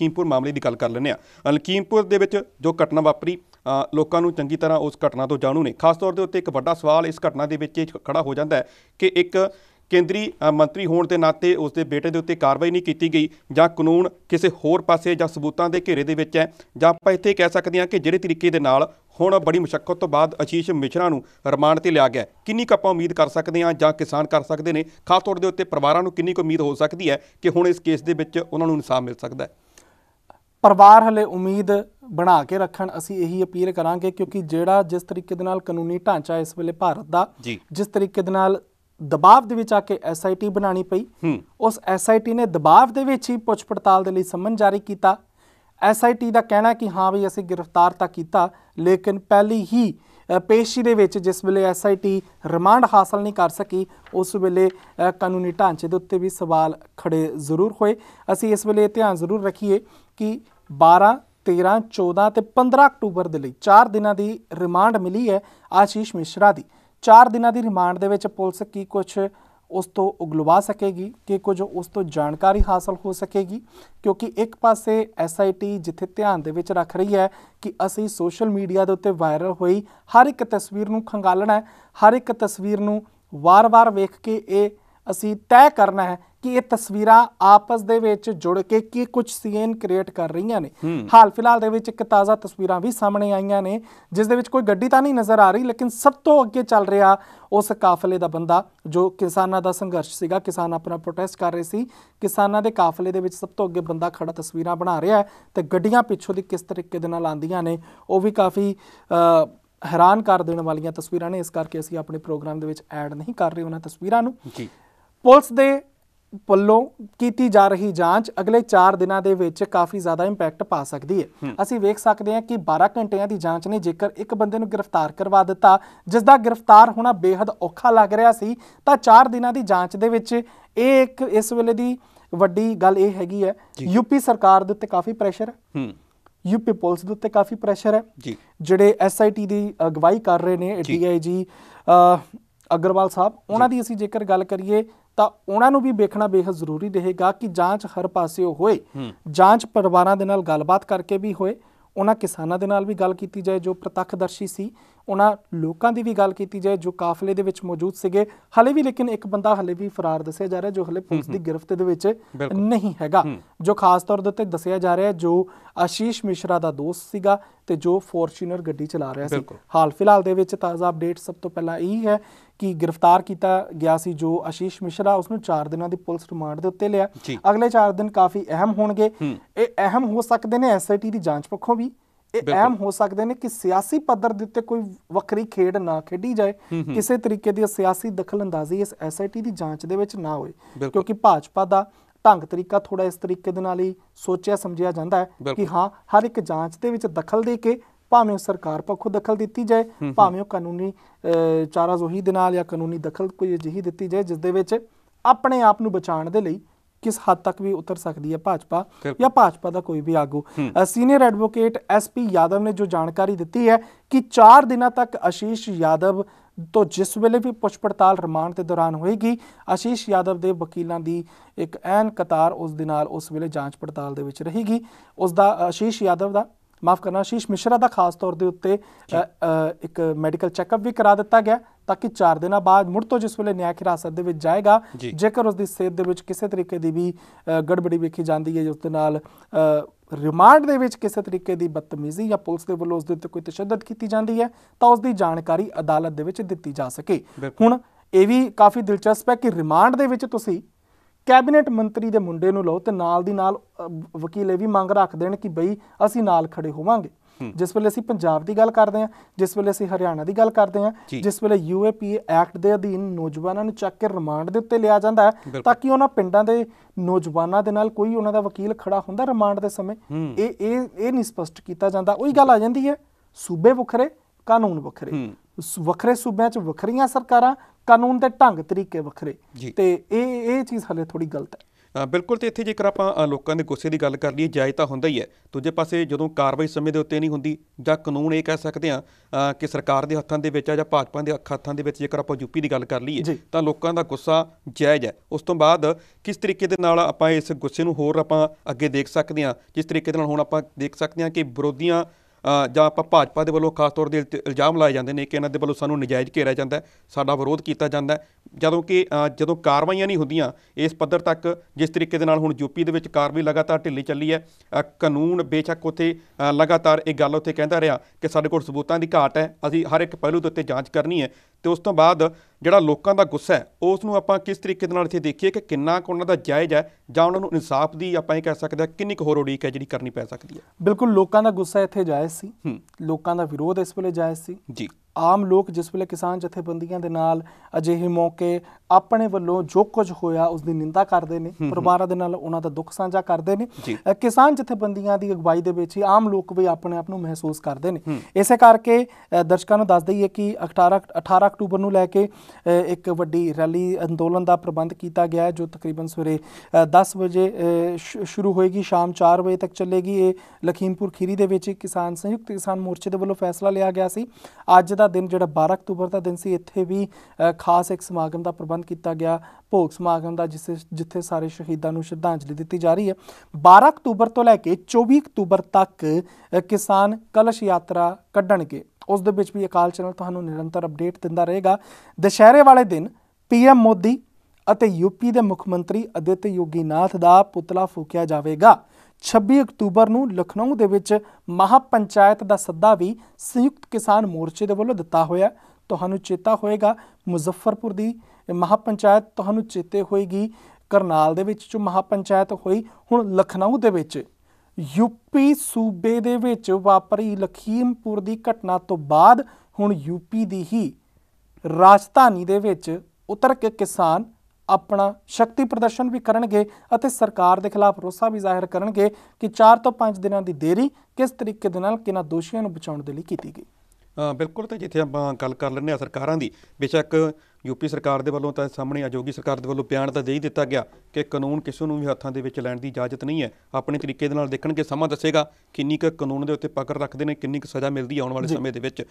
ਲਖੀਮਪੁਰ ਮਾਮਲੇ ਦੀ ਗੱਲ ਕਰ ਲੈਂਦੇ ਆ ਲਖੀਮਪੁਰ ਦੇ ਵਿੱਚ ਜੋ ਘਟਨਾ ਵਾਪਰੀ ਲੋਕਾਂ ਨੂੰ ਚੰਗੀ ਤਰ੍ਹਾਂ ਉਸ ਘਟਨਾ ਤੋਂ ਜਾਣੂ ਨੇ। ਖਾਸ ਤੌਰ ਦੇ ਉੱਤੇ ਇੱਕ ਵੱਡਾ ਸਵਾਲ ਇਸ ਘਟਨਾ ਦੇ ਵਿੱਚ ਇਹ ਖੜਾ ਹੋ ਜਾਂਦਾ ਹੈ ਕਿ ਇੱਕ ਕੇਂਦਰੀ ਮੰਤਰੀ ਹੋਣ ਦੇ ਨਾਤੇ ਉਸ ਦੇ ਬੇਟੇ ਦੇ ਉੱਤੇ ਕਾਰਵਾਈ ਨਹੀਂ ਕੀਤੀ ਗਈ ਜਾਂ ਕਾਨੂੰਨ ਕਿਸੇ ਹੋਰ ਪਾਸੇ ਜਾਂ ਸਬੂਤਾਂ ਦੇ ਘੇਰੇ ਦੇ ਵਿੱਚ ਹੈ। ਜਾਂ ਆਪਾਂ ਇੱਥੇ ਕਹਿ ਸਕਦੇ ਹਾਂ ਕਿ ਜਿਹੜੇ ਤਰੀਕੇ ਦੇ ਨਾਲ ਹੁਣ ਬੜੀ ਮੁਸ਼ਕਲ ਤੋਂ ਬਾਅਦ ਅਸ਼ੀਸ਼ ਮਿਸ਼ਰਾ ਨੂੰ ਰਿਮਾਂਡ ਤੇ ਲਿਆ ਗਿਆ ਕਿੰਨੀ ਕੁ ਆਪਾਂ ਉਮੀਦ ਕਰ ਸਕਦੇ ਹਾਂ ਜਾਂ ਕਿਸਾਨ ਕਰ ਸਕਦੇ ਨੇ? ਖਾਸ ਤੌਰ ਦੇ ਉੱਤੇ ਪਰਿਵਾਰਾਂ ਨੂੰ ਕਿੰਨੀ ਕੁ ਉਮੀਦ ਹੋ ਸਕਦੀ ਹੈ ਕਿ ਹੁਣ ਇਸ ਕੇਸ ਦੇ ਵਿੱਚ ਉਹਨਾਂ ਨੂੰ ਇਨਸਾਫ ਮਿਲ ਸਕਦਾ ਹੈ? ਪਰਿਵਾਰ ਹਲੇ ਉਮੀਦ ਬਣਾ ਕੇ ਰੱਖਣ ਅਸੀਂ ਇਹੀ ਅਪੀਲ ਕਰਾਂਗੇ ਕਿਉਂਕਿ ਜਿਹੜਾ ਜਿਸ ਤਰੀਕੇ ਦੇ ਨਾਲ ਕਾਨੂੰਨੀ ਢਾਂਚਾ ਇਸ ਵੇਲੇ ਭਾਰਤ ਦਾ। ਜਿਸ ਤਰੀਕੇ ਦੇ ਨਾਲ ਦਬਾਅ ਦੇ ਵਿੱਚ ਆ ਕੇ ਐਸਆਈਟੀ ਬਣਾਣੀ ਪਈ। ਉਸ ਐਸਆਈਟੀ ਨੇ ਦਬਾਅ ਦੇ ਵਿੱਚ ਹੀ ਪੁੱਛ ਪੜਤਾਲ ਦੇ ਲਈ ਸੰਮਨ ਜਾਰੀ ਕੀਤਾ ਐਸਆਈਟੀ ਦਾ ਕਹਿਣਾ ਕਿ ਹਾਂ ਵੀ ਅਸੀਂ ਗ੍ਰਿਫਤਾਰ ਤਾਂ ਕੀਤਾ ਲੇਕਿਨ ਪਹਿਲੀ ਹੀ ਪੇਸ਼ੀ ਦੇ ਵਿੱਚ ਜਿਸ ਵੇਲੇ ਐਸਆਈਟੀ ਰਿਮਾਂਡ ਹਾਸਲ ਨਹੀਂ ਕਰ ਸਕੀ ਉਸ ਵੇਲੇ ਕਾਨੂੰਨੀ ਢਾਂਚੇ ਦੇ ਉੱਤੇ ਵੀ ਸਵਾਲ ਖੜੇ ਜ਼ਰੂਰ ਹੋਏ ਅਸੀਂ ਇਸ ਵੇਲੇ ਧਿਆਨ ਜ਼ਰੂਰ ਰੱਖੀਏ ਕਿ 12 13 14 ਤੇ 15 ਅਕਤੂਬਰ ਦੇ ਲਈ 4 ਦਿਨਾਂ ਦੀ ਰਿਮਾਂਡ ਮਿਲੀ ਹੈ ਆਸ਼ੀਸ਼ ਮਿਸ਼ਰਾ ਦੀ। 4 ਦਿਨਾਂ ਦੀ ਰਿਮਾਂਡ ਦੇ ਵਿੱਚ ਪੁਲਿਸ ਕੀ ਕੁਝ ਉਸ ਤੋਂ ਉਗਲਵਾ ਸਕੇਗੀ, ਕਿ ਕੁਝ ਉਸ ਤੋਂ ਜਾਣਕਾਰੀ ਹਾਸਲ ਹੋ ਸਕੇਗੀ? ਕਿਉਂਕਿ ਇੱਕ ਪਾਸੇ ਐਸਆਈਟੀ ਜਿੱਥੇ ਧਿਆਨ ਦੇ ਵਿੱਚ ਰੱਖ ਰਹੀ ਹੈ ਕਿ ਅਸੀਂ ਸੋਸ਼ਲ ਮੀਡੀਆ ਦੇ ਉੱਤੇ ਵਾਇਰਲ ਹੋਈ ਹਰ ਇੱਕ ਤਸਵੀਰ ਨੂੰ ਖੰਗਾਲਣਾ ਹੈ, ਹਰ ਇੱਕ ਤਸਵੀਰ ਨੂੰ ਵਾਰ-ਵਾਰ ਵੇਖ ਕੇ ਇਹ ਅਸੀਂ ਤੈਅ ਕਰਨਾ ਹੈ ਕਿ ਇਹ ਤਸਵੀਰਾਂ ਆਪਸ ਦੇ ਵਿੱਚ ਜੁੜ ਕੇ ਕੀ ਕੁਝ ਸੀਨ ਕ੍ਰੀਏਟ ਕਰ ਰਹੀਆਂ ਨੇ। ਹਾਲ ਫਿਲਹਾਲ ਦੇ ਵਿੱਚ ਇੱਕ ਤਾਜ਼ਾ ਤਸਵੀਰਾਂ ਵੀ ਸਾਹਮਣੇ ਆਈਆਂ ਨੇ ਜਿਸ ਦੇ ਵਿੱਚ ਕੋਈ ਗੱਡੀ ਤਾਂ ਨਹੀਂ ਨਜ਼ਰ ਆ ਰਹੀ ਲੇਕਿਨ ਸਭ ਤੋਂ ਅੱਗੇ ਚੱਲ ਰਿਹਾ ਉਸ ਕਾਫਲੇ ਦਾ ਬੰਦਾ ਜੋ ਕਿਸਾਨਾਂ ਦਾ ਸੰਘਰਸ਼ ਸੀਗਾ। ਕਿਸਾਨ ਆਪਣਾ ਪ੍ਰੋਟੈਸਟ ਕਰ ਰਹੇ ਸੀ। ਕਿਸਾਨਾਂ ਦੇ ਕਾਫਲੇ ਦੇ ਵਿੱਚ ਸਭ ਤੋਂ ਅੱਗੇ ਬੰਦਾ ਖੜਾ ਤਸਵੀਰਾਂ ਬਣਾ ਰਿਹਾ ਹੈ ਤੇ ਗੱਡੀਆਂ ਪਿੱਛੋਂ ਦੀ ਕਿਸ ਤਰੀਕੇ ਦੇ ਨਾਲ ਆਂਦੀਆਂ ਨੇ ਉਹ ਵੀ ਕਾਫੀ ਹੈਰਾਨ ਕਰ ਦੇਣ ਵਾਲੀਆਂ ਤਸਵੀਰਾਂ ਨੇ। ਇਸ ਕਰਕੇ ਅਸੀਂ ਆਪਣੇ ਪ੍ਰੋਗਰਾਮ ਦੇ ਵਿੱਚ ਐਡ ਨਹੀਂ ਕਰ ਰਹੇ ਉਹਨਾਂ ਤਸਵੀਰਾਂ ਨੂੰ। ਜੀ। ਪੁਲਿਸ ਦੇ ਵੱਲੋਂ ਕੀਤੀ ਜਾ ਰਹੀ ਜਾਂਚ ਅਗਲੇ 4 ਦਿਨਾਂ ਦੇ ਵਿੱਚ ਕਾਫੀ ਜ਼ਿਆਦਾ ਇੰਪੈਕਟ ਪਾ ਸਕਦੀ ਹੈ। ਅਸੀਂ ਵੇਖ ਸਕਦੇ ਹਾਂ ਕਿ 12 ਘੰਟਿਆਂ ਦੀ ਜਾਂਚ ਨੇ ਜੇਕਰ ਇੱਕ ਬੰਦੇ ਨੂੰ ਗ੍ਰਿਫਤਾਰ ਕਰਵਾ ਦਿੱਤਾ ਜਿਸ ਦਾ ਗ੍ਰਿਫਤਾਰ ਹੋਣਾ ਬੇहद ਔਖਾ ਲੱਗ ਰਿਹਾ ਸੀ ਤਾਂ 4 ਦਿਨਾਂ ਦੀ ਜਾਂਚ ਦੇ ਵਿੱਚ ਇਹ ਇੱਕ ਇਸ ਵੇਲੇ ਦੀ ਵੱਡੀ ਗੱਲ ਇਹ ਹੈਗੀ ਹੈ ਯੂਪੀ ਸਰਕਾਰ ਦੇ ਉੱਤੇ ਕਾਫੀ ਪ੍ਰੈਸ਼ਰ ਹੈ। ਹੂੰ। ਯੂਪੀ ਪੁਲਿਸ ਦੇ ਉੱਤੇ ਕਾਫੀ ਪ੍ਰੈਸ਼ਰ ਹੈ। ਜੀ। ਜਿਹੜੇ ਐਸਆਈਟੀ ਦੀ ਅਗਵਾਈ ਕਰ ਰਹੇ ਨੇ ਡੀਆਈਜੀ ਅਗਰਵਾਲ ਸਾਹਿਬ ਉਹਨਾਂ ਦੀ ਅਸੀਂ ਜੇਕਰ ਗੱਲ ਕਰੀਏ ਤਾਂ ਉਹਨਾਂ ਨੂੰ ਵੀ ਵੇਖਣਾ ਬੇहद ਜ਼ਰੂਰੀ ਰਹੇਗਾ ਕਿ ਜਾਂਚ ਹਰ ਪਾਸਿਓਂ ਹੋਏ। ਜਾਂਚ ਪਰਿਵਾਰਾਂ ਦੇ ਨਾਲ ਗੱਲਬਾਤ ਕਰਕੇ ਵੀ ਹੋਏ। ਉਹਨਾਂ ਕਿਸਾਨਾਂ ਦੇ ਨਾਲ ਵੀ ਗੱਲ ਕੀਤੀ ਜਾਏ ਜੋ ਪ੍ਰਤੱਖਦਰਸ਼ੀ ਸੀ। ਉਹਨਾਂ ਲੋਕਾਂ ਦੀ ਵੀ ਗੱਲ ਕੀਤੀ ਜਾਏ ਜੋ ਕਾਫਲੇ ਦੇ ਵਿੱਚ ਮੌਜੂਦ ਸੀਗੇ। ਹਲੇ ਵੀ ਲੇਕਿਨ ਇੱਕ ਬੰਦਾ ਹਲੇ ਵੀ ਫਰਾਰ ਦੱਸਿਆ ਜਾ ਰਿਹਾ ਜੋ ਹਲੇ ਪੁਲਿਸ ਦੀ ਗ੍ਰਿਫਤ ਦੇ ਵਿੱਚ ਨਹੀਂ ਹੈਗਾ। ਜੋ ਖਾਸ ਤੌਰ ਦੇ ਉੱਤੇ ਦੱਸਿਆ ਜਾ ਰਿਹਾ ਜੋ ਆਸ਼ੀਸ਼ ਮਿਸ਼ਰਾ ਦਾ ਦੋਸਤ ਸੀਗਾ ਤੇ ਜੋ ਫੋਰਚੂਨਰ ਗੱਡੀ ਚਲਾ ਰਿਹਾ ਸੀ। ਹਾਲ ਫਿਲਹਾਲ ਦੇ ਵਿੱਚ ਤਾਜ਼ਾ ਅਪਡੇਟ ਸਭ ਤੋਂ ਪਹਿਲਾਂ ਇਹ ਹੈ ਕਿ ਗ੍ਰਿਫਤਾਰ ਕੀਤਾ ਗਿਆ ਸੀ ਜੋ ਆਸ਼ੀਸ਼ ਮਿਸ਼ਰਾ ਉਸ ਨੂੰ 4 ਦਿਨਾਂ ਦੀ ਪੁਲਿਸ ਰਿਮਾਂਡ ਦੇ ਉੱਤੇ ਲਿਆ। ਅਗਲੇ 4 ਦਿਨ ਕਾਫੀ ਅਹਿਮ ਹੋਣਗੇ। ਇਹ ਅਹਿਮ ਹੋ ਸਕਦੇ ਨੇ ਐਸਆਈਟੀ ਦੀ ਜਾਂਚ ਪੱਖੋਂ ਵੀ। ਇਹ ਅਹਿਮ ਹੋ ਸਕਦੇ ਨੇ ਕਿ ਸਿਆਸੀ ਪੱਧਰ ਦੇ ਉੱਤੇ ਕੋਈ ਵੱਖਰੀ ਖੇਡ ਨਾ ਖੇਡੀ ਜਾਏ। ਕਿਸੇ ਤਰੀਕੇ ਦੀ ਸਿਆਸੀ ਦਖਲਅੰਦਾਜ਼ੀ ਇਸ ਐਸਆਈਟੀ ਦੀ ਜਾਂਚ ਦੇ ਵਿੱਚ ਨਾ ਹੋਏ। ਕਿਉਂਕਿ ਭਾਜਪਾ ਦਾ ਢੰਗ ਤਰੀਕਾ ਥੋੜਾ ਇਸ ਤਰੀਕੇ ਦੇ ਨਾਲ ਹੀ ਸੋਚਿਆ ਸਮਝਿਆ ਜਾਂਦਾ ਹੈ ਕਿ। ਹਾਂ ਹਰ ਇੱਕ ਜਾਂਚ ਦੇ ਵਿੱਚ ਦਖਲ ਦੇ ਕੇ ਭਾਵੇਂ ਸਰਕਾਰ ਪੱਖੋਂ ਦਖਲ ਦਿੱਤੀ ਜਾਏ ਭਾਵੇਂ ਉਹ ਕਾਨੂੰਨੀ ਚਾਰਾਜ਼ੋਹੀ ਦੇ ਨਾਲ ਜਾਂ ਕਾਨੂੰਨੀ ਦਖਲ ਕੋਈ ਅਜਿਹੀ ਦਿੱਤੀ ਜਾਏ ਜਿਸ ਦੇ ਵਿੱਚ ਆਪਣੇ ਆਪ ਨੂੰ ਬਚਾਉਣ ਦੇ ਲਈ ਕਿਸ ਹੱਦ ਤੱਕ ਵੀ ਉਤਰ ਸਕਦੀ ਹੈ ਭਾਜਪਾ। ਜਾਂ ਭਾਜਪਾ ਦਾ ਕੋਈ ਵੀ ਆਗੂ। ਸੀਨੀਅਰ ਐਡਵੋਕੇਟ ਐਸਪੀ ਯਾਦਵ ਨੇ ਜੋ ਜਾਣਕਾਰੀ ਦਿੱਤੀ ਹੈ ਕਿ 4 ਦਿਨਾਂ ਤੱਕ ਆਸ਼ੀਸ਼ ਯਾਦਵ ਤੋਂ ਜਿਸ ਵੇਲੇ ਵੀ ਪੁੱਛ ਪੜਤਾਲ ਰਿਮਾਂਡ ਦੇ ਦੌਰਾਨ ਹੋਏਗੀ ਆਸ਼ੀਸ਼ ਯਾਦਵ ਦੇ ਵਕੀਲਾਂ ਦੀ ਇੱਕ ਐਨ ਕਤਾਰ ਉਸ ਦੇ ਨਾਲ ਉਸ ਵੇਲੇ ਜਾਂਚ ਪੜਤਾਲ ਦੇ ਵਿੱਚ ਰਹੇਗੀ। ਉਸ ਦਾ ਆਸ਼ੀਸ਼ ਯਾਦਵ ਦਾ ਮਾਫ ਕਰਨਾ ਆਸ਼ੀਸ਼ ਮਿਸ਼ਰਾ ਦਾ ਖਾਸ ਤੌਰ ਦੇ ਉੱਤੇ ਇੱਕ ਮੈਡੀਕਲ ਚੈੱਕਅਪ ਵੀ ਕਰਾ ਦਿੱਤਾ ਗਿਆ ਤਾਂ ਕਿ 4 ਦਿਨਾਂ ਬਾਅਦ ਮੁੜ ਤੋਂ ਜਿਸ ਵੇਲੇ ਨਿਆਇਕ ਹਿਰਾਸਤ ਦੇ ਵਿੱਚ ਜਾਏਗਾ। ਜੇਕਰ ਉਸ ਦੀ ਸਿਹਤ ਦੇ ਵਿੱਚ ਕਿਸੇ ਤਰੀਕੇ ਦੀ ਵੀ ਗੜਬੜੀ ਵੇਖੀ ਜਾਂਦੀ ਹੈ ਉਸ ਦੇ ਨਾਲ ਰਿਮਾਂਡ ਦੇ ਵਿੱਚ ਕਿਸੇ ਤਰੀਕੇ ਦੀ ਬਦਤਮੀਜ਼ੀ ਜਾਂ ਪੁਲਿਸ ਦੇ ਵੱਲੋਂ ਉਸ ਦੇ ਉੱਤੇ ਕੋਈ ਤਸ਼ੱਦਦ ਕੀਤੀ ਜਾਂਦੀ ਹੈ ਤਾਂ ਉਸ ਦੀ ਜਾਣਕਾਰੀ ਅਦਾਲਤ ਦੇ ਵਿੱਚ ਦਿੱਤੀ ਜਾ ਸਕੇ। ਹੁਣ ਇਹ ਵੀ ਕਾਫੀ ਦਿਲਚਸਪ ਹੈ ਕਿ ਰਿਮਾਂਡ ਦੇ ਵਿੱਚ ਤੁਸੀਂ ਕੈਬਨਿਟ ਮੰਤਰੀ ਦੇ ਮੁੰਡੇ ਨੂੰ ਲਓ ਤੇ ਨਾਲ ਦੀ ਨਾਲ ਵਕੀਲ ਇਹ ਵੀ ਮੰਗ ਰੱਖ ਦੇਣ ਕਿ ਬਈ ਅਸੀਂ ਨਾਲ ਖੜੇ ਹੋਵਾਂਗੇ। ਜਿਸ ਵੇਲੇ ਅਸੀਂ ਪੰਜਾਬ ਦੀ ਗੱਲ ਕਰਦੇ ਹਾਂ ਜਿਸ ਵੇਲੇ ਅਸੀਂ ਹਰਿਆਣਾ ਦੀ ਗੱਲ ਕਰਦੇ ਹਾਂ। ਜਿਸ ਵੇਲੇ ਯੂਏਪੀਏ ਐਕਟ ਦੇ ਅਧੀਨ ਨੌਜਵਾਨਾਂ ਨੂੰ ਚੱਕ ਕੇ ਰਿਮਾਂਡ ਦੇ ਉੱਤੇ ਲਿਆ ਜਾਂਦਾ ਹੈ ਤਾਂ ਕਿ ਉਹਨਾਂ ਪਿੰਡਾਂ ਦੇ ਨੌਜਵਾਨਾਂ ਦੇ ਨਾਲ ਕੋਈ ਉਹਨਾਂ ਦਾ ਵਕੀਲ ਖੜਾ ਹੁੰਦਾ ਰਿਮਾਂਡ ਦੇ ਸਮੇਂ। ਇਹ ਇਹ ਇਹ ਨਹੀਂ ਸਪਸ਼ਟ ਕੀਤਾ ਜਾਂਦਾ। ਉਹੀ ਗੱਲ ਆ ਜਾਂਦੀ ਹੈ ਸੂਬੇ ਵੱਖਰੇ ਕਾਨੂੰਨ ਵੱਖਰੇ। ਵੱਖਰੇ ਸੂਬਿਆਂ 'ਚ ਵੱਖਰੀਆਂ ਸਰਕਾਰਾਂ ਕਾਨੂੰਨ ਦੇ ਢੰਗ ਤਰੀਕੇ ਵੱਖਰੇ। ਤੇ ਇਹ ਇਹ ਚੀਜ਼ ਹਲੇ ਥੋੜੀ ਗਲਤ ਹੈ। ਬਿਲਕੁਲ ਤੇ ਇੱਥੇ ਜੇਕਰ ਆਪਾਂ ਲੋਕਾਂ ਦੇ ਗੁੱਸੇ ਦੀ ਗੱਲ ਕਰ ਲਈਏ ਜਾਇਜ਼ ਤਾਂ ਹੁੰਦਾ ਹੀ ਹੈ। ਦੂਜੇ ਪਾਸੇ ਜਦੋਂ ਕਾਰਵਾਈ ਸਮੇਂ ਦੇ ਉੱਤੇ ਨਹੀਂ ਹੁੰਦੀ ਜਾਂ ਕਾਨੂੰਨ ਇਹ ਕਹਿ ਸਕਦੇ ਆ ਕਿ ਸਰਕਾਰ ਦੇ ਹੱਥਾਂ ਦੇ ਵਿੱਚ ਆ ਜਾਂ ਭਾਜਪਾ ਦੇ ਅੱਖ- ਹੱਥਾਂ ਦੇ ਵਿੱਚ ਜੇਕਰ ਆਪਾਂ ਯੂਪੀ ਦੀ ਗੱਲ ਕਰ ਲਈਏ। ਤਾਂ ਲੋਕਾਂ ਦਾ ਗੁੱਸਾ ਜਾਇਜ਼ ਹੈ। ਉਸ ਤੋਂ ਬਾਅਦ ਕਿਸ ਤਰੀਕੇ ਦੇ ਨਾਲ ਆਪਾਂ ਇਸ ਗੁੱਸੇ ਨੂੰ ਹੋਰ ਆਪਾਂ ਅੱਗੇ ਦੇਖ ਸਕਦੇ ਹਾਂ? ਜਿਸ ਤਰੀਕੇ ਦੇ ਨਾਲ ਹੁਣ ਆਪਾਂ ਦੇਖ ਸਕਦੇ ਹਾਂ ਕਿ ਵਿਰੋਧੀਆਂ ਜਾਂ ਆਪਾਂ ਭਾਜਪਾ ਦੇ ਵੱਲੋਂ ਖਾਸ ਤੌਰ 'ਤੇ ਇਲਜ਼ਾਮ ਲਾਏ ਜਾਂਦੇ ਨੇ ਕਿ ਇਹਨਾਂ ਦੇ ਵੱਲੋਂ ਸਾਨੂੰ ਨਜਾਇਜ਼ ਘੇਰਿਆ ਜਾਂਦਾ ਸਾਡਾ ਵਿਰੋਧ ਕੀਤਾ ਜਾਂਦਾ ਜਦੋਂ ਕਿ ਜਦੋਂ ਕਾਰਵਾਈਆਂ ਨਹੀਂ ਹੁੰਦੀਆਂ, ਇਸ ਪੱਧਰ ਤੱਕ ਜਿਸ ਤਰੀਕੇ ਦੇ ਨਾਲ ਹੁਣ ਯੂਪੀ ਦੇ ਵਿੱਚ ਕਾਰਵਾਈ ਲਗਾਤਾਰ ਢਿੱਲੀ ਚੱਲੀ ਹੈ ਕਾਨੂੰਨ ਬੇਸ਼ੱਕ ਉੱਥੇ ਲਗਾਤਾਰ ਇਹ ਗੱਲ ਉੱਥੇ ਕਹਿੰਦਾ ਰਿਹਾ ਕਿ ਸਾਡੇ ਕੋਲ ਸਬੂਤਾਂ ਦੀ ਘਾਟ ਹੈ, ਅਸੀਂ ਹਰ ਇੱਕ ਪਹਿਲੂ ਦੇ ਉੱਤੇ ਜਾਂਚ ਕਰਨੀ ਹੈ। ਤੇ ਉਸ ਤੋਂ ਬਾਅਦ ਜਿਹੜਾ ਲੋਕਾਂ ਦਾ ਗੁੱਸਾ ਹੈ ਉਸ ਨੂੰ ਆਪਾਂ ਕਿਸ ਤਰੀਕੇ ਦੇ ਨਾਲ ਇੱਥੇ ਦੇਖੀਏ ਕਿ ਕਿੰਨਾ ਕੁ ਉਹਨਾਂ ਦਾ ਜਾਇਜ਼ ਹੈ ਜਾਂ ਉਹਨਾਂ ਨੂੰ ਇਨਸਾਫ ਦੀ ਆਪਾਂ ਇਹ ਕਹਿ ਸਕਦੇ ਹਾਂ ਕਿੰਨੀ ਕੁ ਹੋਰ ਉਡੀਕ ਹੈ ਜਿਹੜੀ ਕਰਨੀ ਪੈ ਸਕਦੀ ਹੈ? ਬਿਲਕੁਲ ਲੋਕਾਂ ਦਾ ਗੁੱਸਾ ਇੱਥੇ ਜਾਇਜ਼ ਸੀ। ਲੋਕਾਂ ਦਾ ਵਿਰੋਧ ਇਸ ਵੇਲੇ ਜਾਇਜ਼ ਸੀ। ਜੀ। ਆਮ ਲੋਕ ਜਿਸ ਵੇਲੇ ਕਿਸਾਨ ਜਥੇਬੰਦੀਆਂ ਦੇ ਨਾਲ ਅਜਿਹੇ ਮੌਕੇ ਆਪਣੇ ਵੱਲੋਂ ਜੋ ਕੁਝ ਹੋਇਆ ਉਸ ਦੀ ਨਿੰਦਾ ਕਰਦੇ ਨੇ ਪਰਿਵਾਰਾਂ ਦੇ ਨਾਲ ਉਹਨਾਂ ਦਾ ਦੁੱਖ ਸਾਂਝਾ ਕਰਦੇ ਨੇ। ਕਿਸਾਨ ਜਥੇਬੰਦੀਆਂ ਦੀ ਅਗਵਾਈ ਦੇ ਵਿੱਚ ਹੀ ਆਮ ਲੋਕ ਵੀ ਆਪਣੇ ਆਪ ਨੂੰ ਮਹਿਸੂਸ ਕਰਦੇ ਨੇ। ਇਸੇ ਕਰਕੇ ਦਰਸ਼ਕਾਂ ਨੂੰ ਦੱਸ ਦਈਏ ਕਿ 18 18 ਅਕਤੂਬਰ ਨੂੰ ਲੈ ਕੇ ਇੱਕ ਵੱਡੀ ਰੈਲੀ ਅੰਦੋਲਨ ਦਾ ਪ੍ਰਬੰਧ ਕੀਤਾ ਗਿਆ ਹੈ ਜੋ ਤਕਰੀਬਨ ਸਵੇਰੇ ਅ, 10 ਵਜੇ ਸ਼ੁਰੂ ਹੋਏਗੀ ਸ਼ਾਮ 4 ਵਜੇ ਤੱਕ ਚੱਲੇਗੀ। ਇਹ ਲਖੀਮਪੁਰ ਖੀਰੀ ਦੇ ਵਿੱਚ ਕਿਸਾਨ ਸੰਯੁਕਤ ਕਿਸਾਨ ਮੋਰਚੇ ਦੇ ਵੱਲੋਂ ਫੈਸਲਾ ਲਿਆ ਗਿਆ ਸੀ। ਅੱਜ ਦਾ ਦਿਨ ਜਿਹੜਾ 12 ਅਕਤੂਬਰ ਦਾ ਦਿਨ ਸੀ ਇੱਥੇ ਵੀ ਅ, ਖਾਸ ਇੱਕ ਸਮਾਗਮ ਦਾ ਪ੍ਰਬੰਧ ਕੀਤਾ ਗਿਆ। ਭੋਗ ਸਮਾਗਮ ਦਾ ਜਿਸ ਜਿੱਥੇ ਸਾਰੇ ਸ਼ਹੀਦਾਂ ਨੂੰ ਸ਼ਰਧਾਂਜਲੀ ਦਿੱਤੀ ਜਾ ਰਹੀ ਹੈ। 12 ਅਕਤੂਬਰ ਤੋਂ ਲੈ ਕੇ 24 ਅਕਤੂਬਰ ਤੱਕ ਕਿਸਾਨ ਕਲਸ਼ ਯਾਤਰਾ ਕੱਢਣਗੇ। ਉਸ ਦੇ ਵਿੱਚ ਵੀ ਅਕਾਲ ਚੈਨਲ ਤੁਹਾਨੂੰ ਨਿਰੰਤਰ ਅਪਡੇਟ ਦਿੰਦਾ ਰਹੇਗਾ। ਦੁਸ਼ਹਿਰੇ ਵਾਲੇ ਦਿਨ ਪੀਐਮ ਮੋਦੀ ਅਤੇ ਯੂਪੀ ਦੇ ਮੁੱਖ ਮੰਤਰੀ ਅਦਿੱਤ ਯੋਗੀਨਾਥ ਦਾ ਪੁਤਲਾ ਫੂਕਿਆ ਜਾਵੇਗਾ। 26 ਅਕਤੂਬਰ ਨੂੰ ਲਖਨਊ ਦੇ ਵਿੱਚ ਮਹਾਪੰਚਾਇਤ ਦਾ ਸੱਦਾ ਵੀ ਸੰਯੁਕਤ ਕਿਸਾਨ ਮੋਰਚੇ ਦੇ ਵੱਲੋਂ ਦਿੱਤਾ ਹੋਇਆ। ਤੁਹਾਨੂੰ ਚੇਤਾ ਹੋਏਗਾ, ਮੁਜ਼ੱਫਰਪੁਰ ਦੀ ਮਹਾਪੰਚਾਇਤ ਤੁਹਾਨੂੰ ਚੇਤੇ ਹੋਏਗੀ। ਕਰਨਾਲ ਦੇ ਵਿੱਚ ਜੋ ਮਹਾਪੰਚਾਇਤ ਹੋਈ, ਹੁਣ ਲਖਨਊ ਦੇ ਵਿੱਚ। ਯੂਪੀ ਸੂਬੇ ਦੇ ਵਿੱਚ ਵਾਪਰੀ ਲਖੀਮਪੁਰ ਦੀ ਘਟਨਾ ਤੋਂ ਬਾਅਦ ਹੁਣ ਯੂਪੀ ਦੀ ਹੀ ਰਾਜਧਾਨੀ ਦੇ ਵਿੱਚ ਉਤਰ ਕੇ ਕਿਸਾਨ ਆਪਣਾ ਸ਼ਕਤੀ ਪ੍ਰਦਰਸ਼ਨ ਵੀ ਕਰਨਗੇ ਅਤੇ ਸਰਕਾਰ ਦੇ ਖਿਲਾਫ ਰੋਸਾ ਵੀ ਜ਼ਾਹਿਰ ਕਰਨਗੇ ਕਿ 4 ਤੋਂ 5 ਦਿਨਾਂ ਦੀ ਦੇਰੀ ਕਿਸ ਤਰੀਕੇ ਦੇ ਨਾਲ ਕਿਨਾਂ ਦੋਸ਼ੀਆਂ ਨੂੰ ਬਚਾਉਣ ਦੇ ਲਈ ਕੀਤੀ ਗਈ। ਬਿਲਕੁਲ ਤੇ ਜਿੱਥੇ ਆਪਾਂ ਗੱਲ ਕਰ ਲੈਂਦੇ ਆ ਸਰਕਾਰਾਂ ਦੀ ਬੇਸ਼ੱਕ ਯੂਪੀ ਸਰਕਾਰ ਦੇ ਵੱਲੋਂ ਤਾਂ ਸਾਹਮਣੇ ਆਜੋਗੀ ਸਰਕਾਰ ਦੇ ਵੱਲੋਂ ਬਿਆਨ ਤਾਂ ਦੇ ਹੀ ਦਿੱਤਾ ਗਿਆ ਕਿ ਕਾਨੂੰਨ ਕਿਸੇ ਨੂੰ ਵੀ ਹੱਥਾਂ ਦੇ ਵਿੱਚ ਲੈਣ ਦੀ ਇਜਾਜ਼ਤ ਨਹੀਂ ਹੈ। ਆਪਣੇ ਤਰੀਕੇ ਦੇ ਨਾਲ ਦੇਖਣਗੇ ਸਮਾਂ ਦੱਸੇਗਾ ਕਿੰਨੀ ਕੁ ਕਾਨੂੰਨ ਦੇ ਉੱਤੇ ਪਕੜ ਰੱਖਦੇ ਨੇ ਕਿੰਨੀ ਕੁ ਸਜ਼ਾ ਮਿਲਦੀ ਆਉਣ ਵਾਲੇ ਸਮੇਂ ਦੇ ਵਿੱਚ।